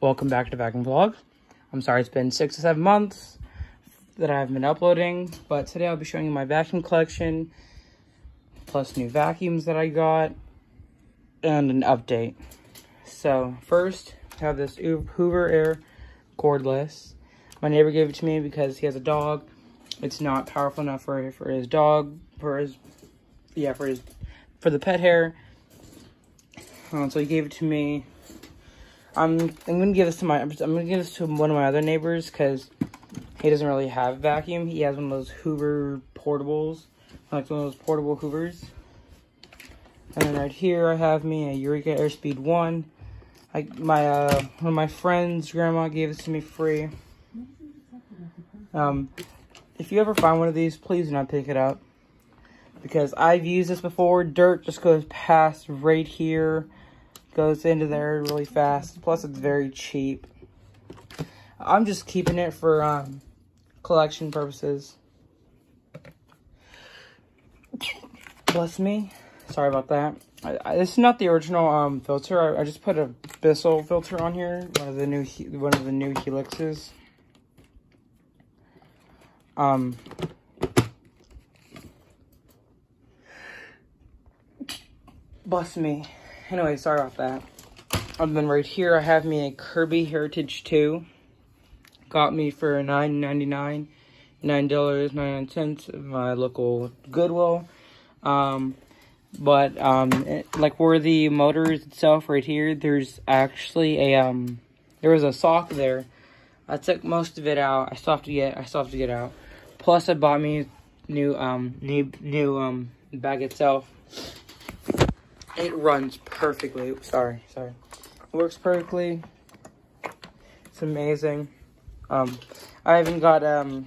welcome back to Vacuum Vlog. I'm sorry it's been six to seven months that I haven't been uploading, but today I'll be showing you my vacuum collection, plus new vacuums that I got, and an update. So first, I have this Hoover Air cordless. My neighbor gave it to me because he has a dog. It's not powerful enough for for his dog, for his, yeah, for his, for the pet hair. Um, so he gave it to me I'm I'm gonna give this to my I'm gonna give this to one of my other neighbors because he doesn't really have a vacuum. He has one of those Hoover portables, like one of those portable Hoovers. And then right here I have me a Eureka Airspeed One. I my uh one of my friends' grandma gave this to me free. Um, if you ever find one of these, please do not pick it up because I've used this before. Dirt just goes past right here goes into there really fast. Plus, it's very cheap. I'm just keeping it for um, collection purposes. Bless me. Sorry about that. I, I, this is not the original um, filter. I, I, just put a Bissell filter on here, one of the new one of the new Helixes. Um, bless me. Anyway, sorry about that. And then right here, I have me a Kirby Heritage 2. Got me for $9.99, $9.99 at my local Goodwill. Um, but, um, it, like where the motor itself right here, there's actually a, um, there was a sock there. I took most of it out. I still have to get, I still have to get out. Plus, I bought me new, um, new, new, um, bag itself. It runs perfectly. Sorry, sorry. It works perfectly. It's amazing. Um, I even got, um,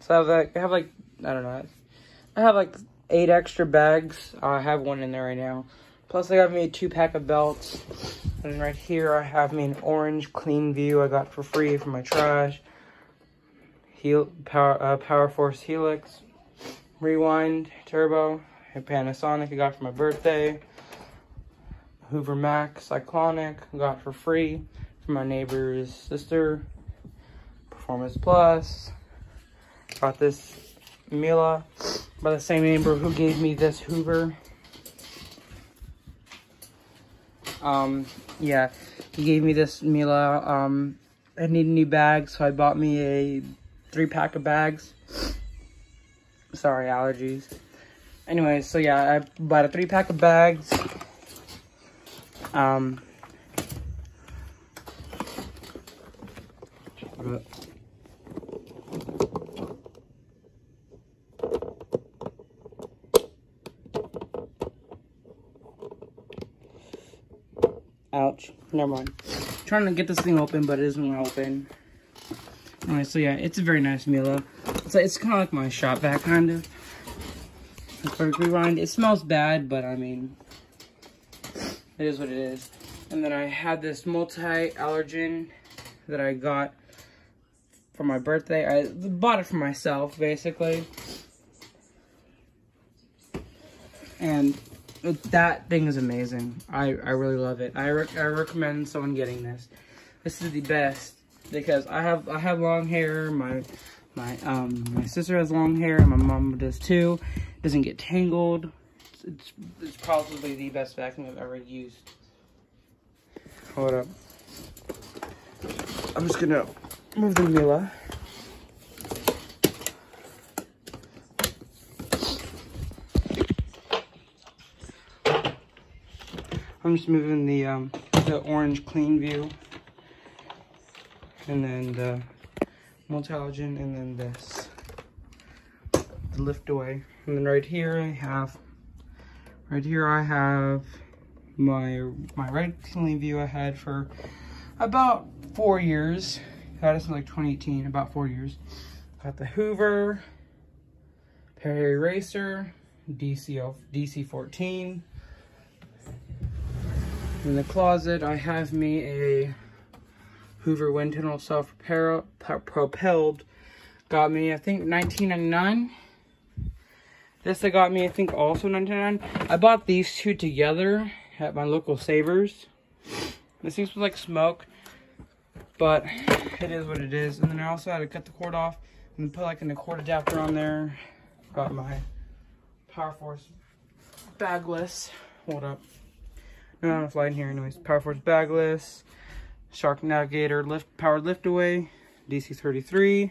so I have like, I have like, I don't know. I have like eight extra bags. I have one in there right now. Plus I got me a two pack of belts. And right here I have me an orange clean view I got for free from my trash. Heal, power, uh, Power Force Helix. Rewind Turbo. A Panasonic I got for my birthday. Hoover Max Cyclonic got for free from my neighbor's sister. Performance Plus. Got this Miele by the same neighbor who gave me this Hoover. Um, yeah, he gave me this Miele. Um, I need a new bag, so I bought me a three pack of bags. Sorry, allergies. Anyway, so yeah, I bought a three pack of bags. Um, Ouch. Never mind. I'm trying to get this thing open, but it isn't open. Alright, so yeah, it's a very nice Miele. It's, like, it's kind of like my shop vac, kind of. Perfectly rind. It smells bad, but I mean, it is what it is. And then I had this multi-allergen that I got for my birthday. I bought it for myself, basically. And that thing is amazing. I, I really love it. I, I recommend someone getting this. This is the best because I have I have long hair. My my um my sister has long hair my mom does too. Doesn't get tangled it's, it's probably the best vacuum I've ever used. Hold up. I'm just gonna move the Miele. I'm just moving the um, the orange clean view, and then the multi-allergen, and then this the lift away, and then right here I have Right here I have my my clean view I had for about four years. Had it since like 2018, about four years. Got the Hoover, Perry Racer, DC DC14. In the closet, I have me a Hoover wind tunnel self-propelled. Got me, I think, 1999. This I got me, I think, also 99. I bought these two together at my local Savers. This smell like smoke. But it is what it is. And then I also had to cut the cord off and put like an cord adapter on there. Got my Power Force bagless. Hold up. No, light in here anyways. Power Force bagless. Shark Navigator lift powered lift away. DC33.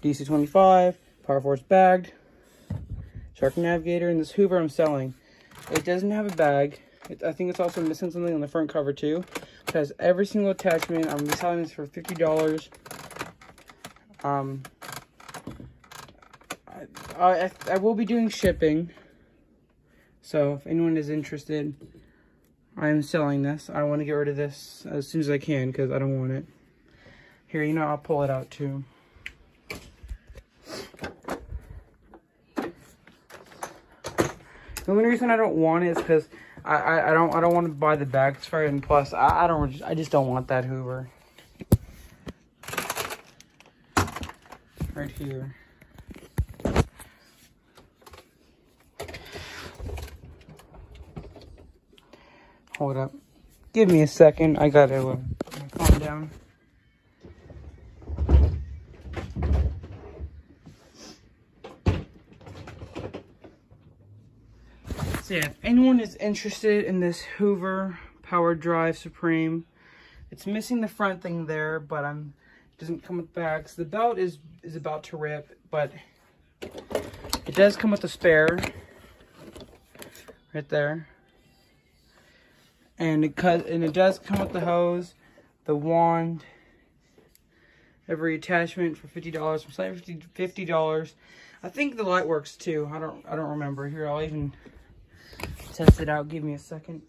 DC25. Power Force bagged. Shark Navigator. And this Hoover I'm selling. It doesn't have a bag. It, I think it's also missing something on the front cover too. It has every single attachment. I'm selling this for $50. Um, I, I, I will be doing shipping. So if anyone is interested, I'm selling this. I want to get rid of this as soon as I can because I don't want it. Here, you know, I'll pull it out too. The only reason I don't want it is because I, I, I, don't I don't want to buy the bags for it, and plus I, I don't I just don't want that Hoover. Right here. Hold up. Give me a second. I gotta uh, So yeah, if anyone is interested in this Hoover Power Drive Supreme, it's missing the front thing there, but I'm it doesn't come with bags. The belt is is about to rip, but it does come with a spare right there. And it cut and it does come with the hose the wand every attachment for fifty dollars from selling fifty dollars. I think the light works too. I don't i don't remember here. I'll even test it out give me a second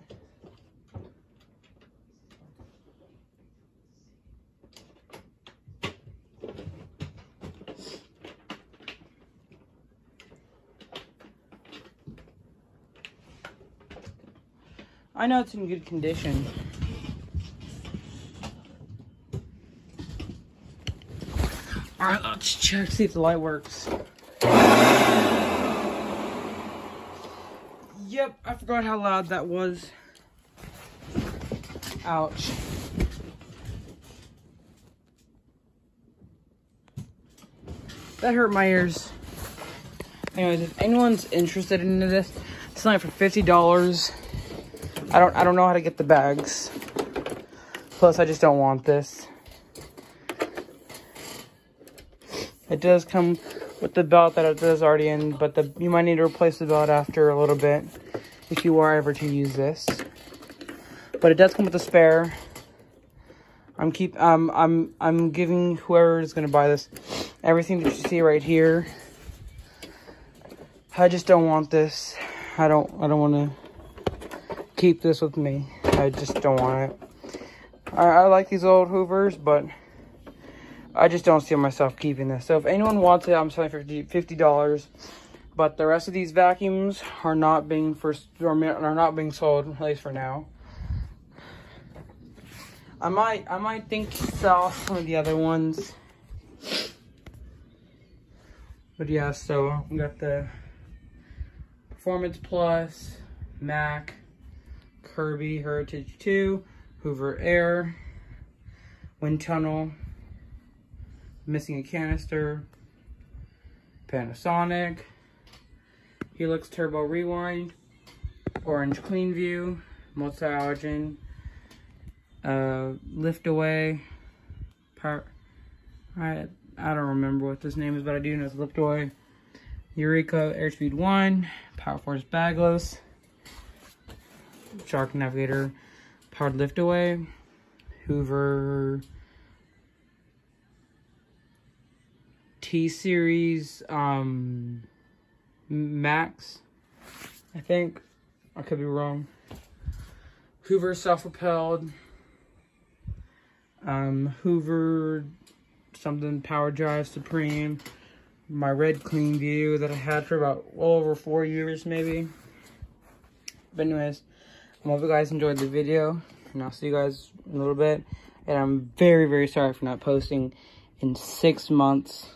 I know it's in good condition. Alright, let's check, see if the light works. Yep, I forgot how loud that was. Ouch. That hurt my ears. Anyways, if anyone's interested in this, it's only for $50. I don't I don't know how to get the bags. Plus I just don't want this. It does come with the belt that it does already in, but the you might need to replace the belt after a little bit if you are ever to use this. But it does come with a spare. I'm keep um I'm I'm giving whoever is gonna buy this everything that you see right here. I just don't want this. I don't I don't wanna keep this with me. I just don't want it. I, I like these old Hoovers, but I just don't see myself keeping this. So if anyone wants it, I'm selling for $50. But the rest of these vacuums are not being for or are not being sold, at least for now. I might I might think sell some of the other ones. But yeah, so we got the Performance Plus, Mac, Kirby Heritage 2, Hoover Air, Wind Tunnel, Missing a Canister, Panasonic, Helix Turbo Rewind, Orange Clean View, Multi-Allergen, uh, Lift Away, Power, I, I don't remember what this name is, but I do know it's Lift Away, Eureka Airspeed 1, Power Force Bagless, Shark Navigator Powered Lift Away, Hoover T-Series um, Max, I think. I could be wrong. Hoover self-propelled. Um, Hoover something Power Drive Supreme. My red clean view that I had for about well over four years maybe. But anyways, I hope you guys enjoyed the video. And I'll see you guys in a little bit. And I'm very, very sorry for not posting in six months.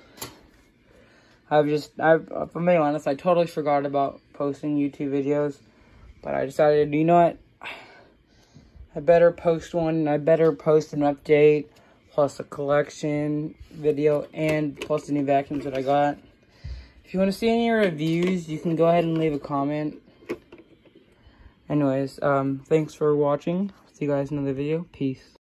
I've just, I've, if I'm being honest, I totally forgot about posting YouTube videos. But I decided, you know what? I better post one I better post an update plus a collection video and plus any vacuums that I got. If you want to see any reviews, you can go ahead and leave a comment. Anyways, um, thanks for watching. See you guys in another video. Peace.